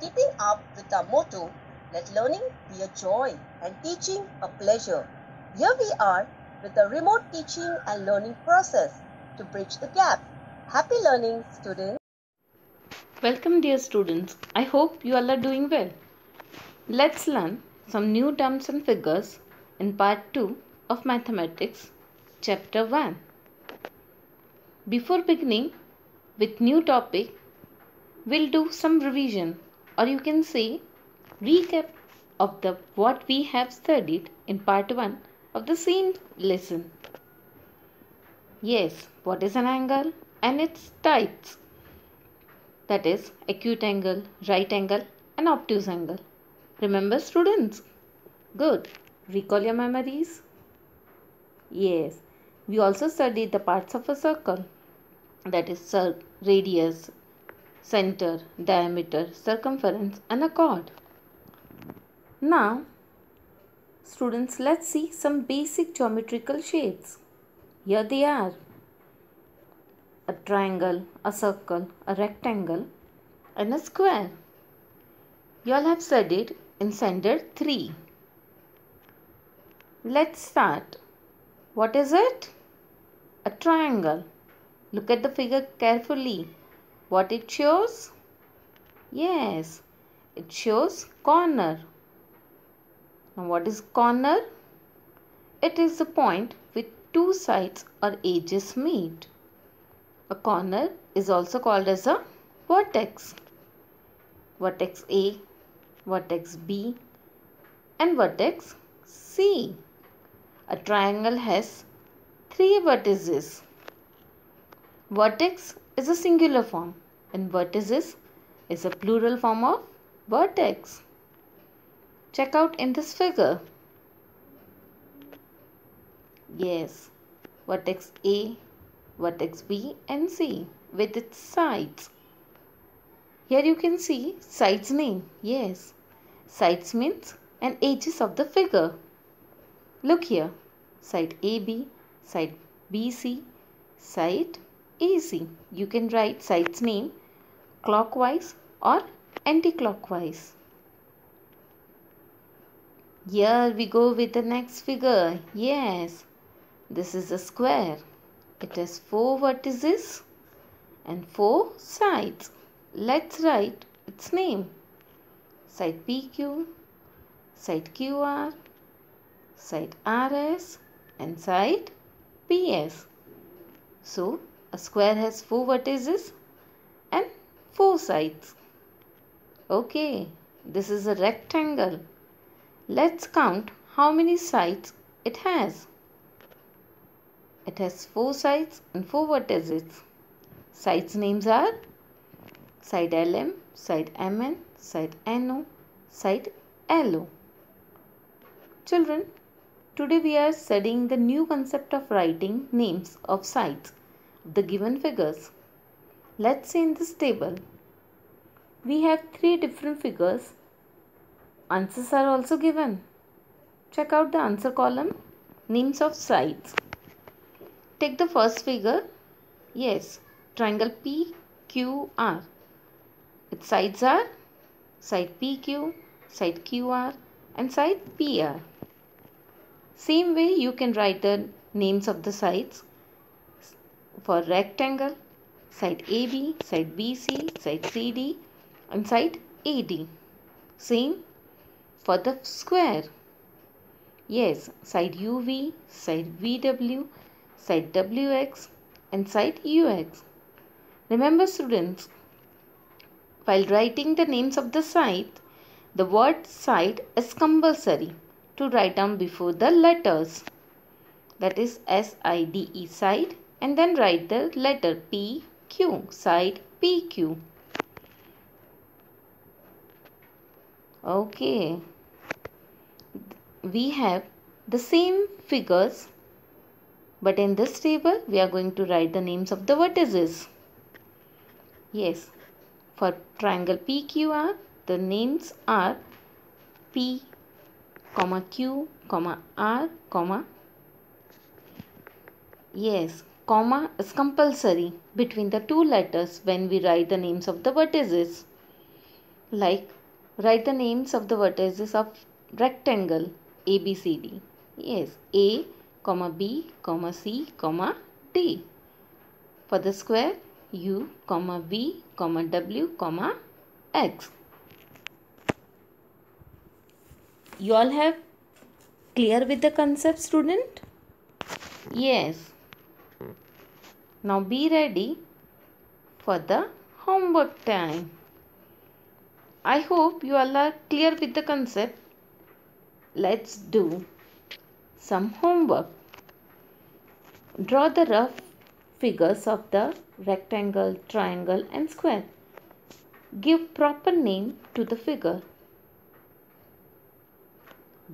keeping up with our motto, let learning be a joy and teaching a pleasure. Here we are with a remote teaching and learning process to bridge the gap. Happy learning, students. Welcome, dear students. I hope you all are doing well. Let's learn some new terms and figures in part 2 of Mathematics, Chapter 1. Before beginning with new topic, we'll do some revision or you can say recap of the what we have studied in part 1 of the same lesson. Yes, what is an angle and its types? That is acute angle, right angle and obtuse angle. Remember students? Good. Recall your memories. Yes, we also studied the parts of a circle. That is radius, center, diameter, circumference and a chord. Now, students, let's see some basic geometrical shapes. Here they are. A triangle, a circle, a rectangle and a square. You all have studied in standard 3. Let's start. What is it? A triangle. Look at the figure carefully. What it shows? Yes, it shows corner. Now what is corner? It is the point with two sides or edges meet. A corner is also called as a vertex. Vertex A, vertex B and vertex C. A triangle has three vertices. Vertex is a singular form and vertices is a plural form of vertex. Check out in this figure. Yes, vertex A, vertex B and C with its sides. Here you can see sides name. Yes, sides means and edges of the figure. Look here, side AB, side BC, side AC. You can write sides name clockwise or anti-clockwise. Here we go with the next figure. Yes, this is a square. It has four vertices and four sides. Let's write its name. Side PQ, side QR, side RS and side PS. So, a square has four vertices and four sides. Okay, this is a rectangle. Let's count how many sides it has. It has four sides and four vertices. Sides names are side LM, side MN, side NO, side LO. Children, today we are studying the new concept of writing names of sides the given figures. Let's see in this table. We have three different figures. Answers are also given. Check out the answer column. Names of sides. Take the first figure. Yes, triangle PQR. Its sides are side PQ, side QR and side PR. Same way you can write the names of the sides for rectangle, side AB, side BC, side CD and side AD. Same for the square. Yes, side UV, side VW, side WX and side UX. Remember students, while writing the names of the side, the word side is compulsory to write down before the letters. That is S-I-D-E side and then write the letter P, Q, side PQ. Okay. We have the same figures but in this table we are going to write the names of the vertices. Yes, for triangle PQR the names are P, comma Q, comma R, comma Yes, comma is compulsory between the two letters when we write the names of the vertices. like write the names of the vertices of rectangle ABCD. Yes, A, comma B, comma C, comma D. For the square, U, comma V, comma W, comma X. You all have clear with the concept student? Yes. Now be ready for the homework time. I hope you all are clear with the concept. Let's do some homework. Draw the rough figures of the rectangle, triangle and square. Give proper name to the figure.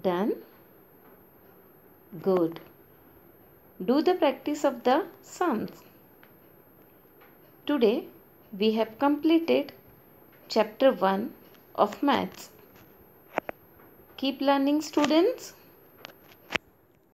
Done? Good. Do the practice of the sums. Today we have completed chapter 1 of maths. Keep learning students.